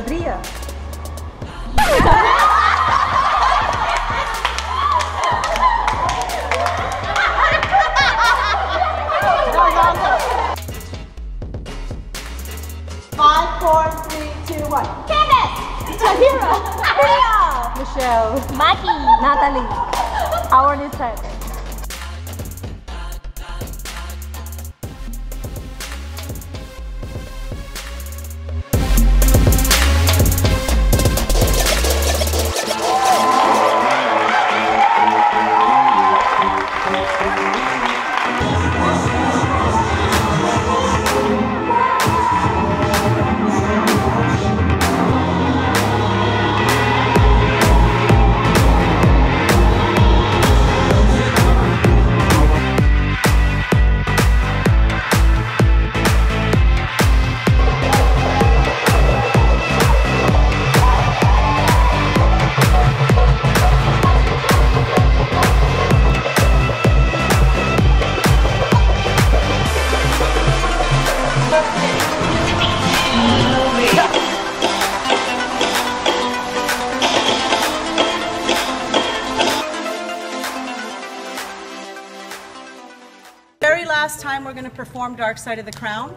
Padrilla? Five, four, three, two, one. Candace! Shahira! Priya! Michelle! Maki! Natalie! Our new set. Last time we're going to perform Dark Side of the Crown.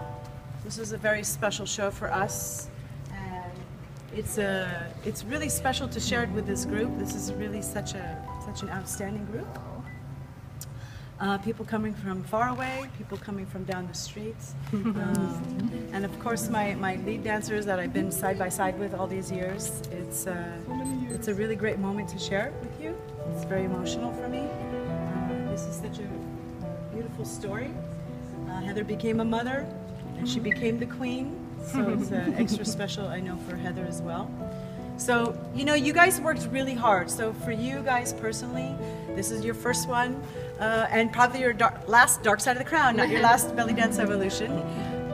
This is a very special show for us, and it's a it's really special to share it with this group. This is really such a such an outstanding group. Uh, people coming from far away, people coming from down the streets, um, and of course my, my lead dancers that I've been side by side with all these years. It's uh, it's a really great moment to share it with you. It's very emotional for me. Beautiful story. Uh, Heather became a mother, and she became the queen. So it's uh, extra special, I know, for Heather as well. So, you know, you guys worked really hard. So for you guys personally, this is your first one, uh, and probably your dark, last Dark Side of the Crown, not your last Belly Dance Evolution.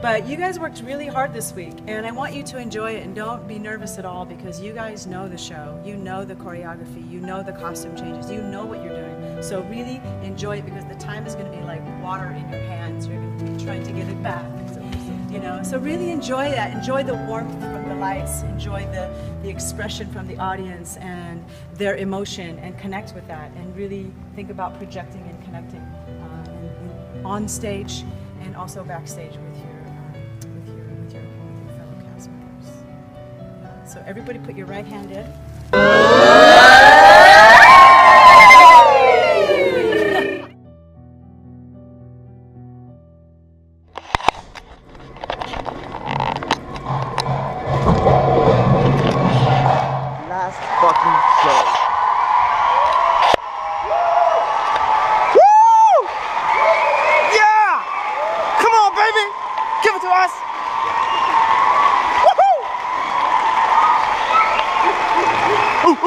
But you guys worked really hard this week, and I want you to enjoy it and don't be nervous at all because you guys know the show, you know the choreography, you know the costume changes, you know what you're doing. So really enjoy it because the time is going to be like water in your hands. You're going to be trying to get it back. So, you know, so really enjoy that. Enjoy the warmth from the lights. Enjoy the the expression from the audience and their emotion, and connect with that. And really think about projecting and connecting uh, on stage and also backstage uh, with your fellow cast members. So everybody, put your right hand in.